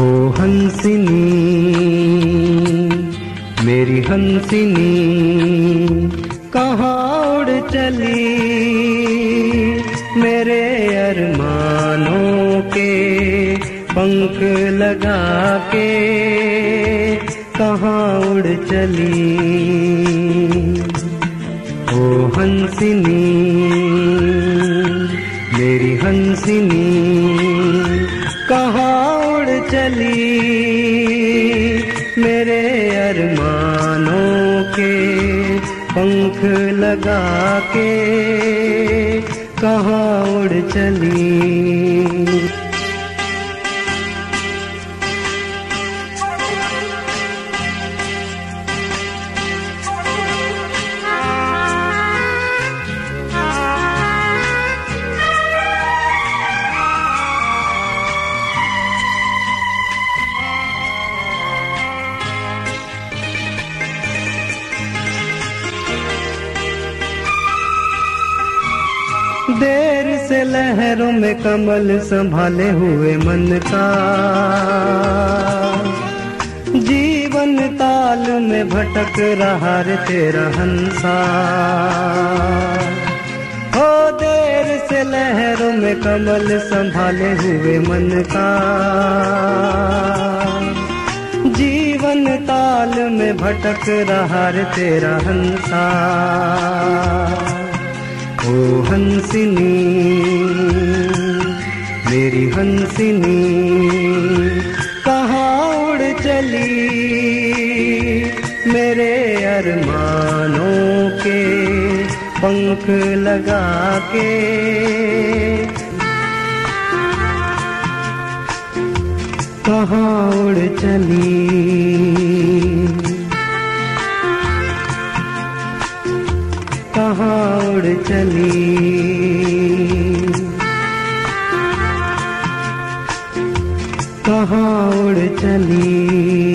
हंसिनी, मेरी हंसिनी, कहाँ उड़ चली? मेरे अरमानों के पंख लगा के कहाँ उड़ चली? ओ हंसिनी, मेरी हंसिनी, कहाँ चली मेरे अरमानों के पंख लगा के कहाँ उड़ चली? देर से लहरों में कमल संभाले हुए मन का। जीवन ताल में भटक रहा रे तेरा हंसा। हो देर से लहरों में कमल संभाले हुए मन का। जीवन ताल में भटक रहा रे तेरा हंसा। हंसिनी, मेरी हंसिनी, कहाँ उड़ चली? मेरे अरमानों के पंख लगा के। कहाँ उड़ चली? उड़ चली। कहाँ उड़ चली?